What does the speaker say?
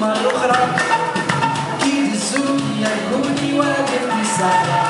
مرة أخرى كي تزوني عيوني واقف في الصحراء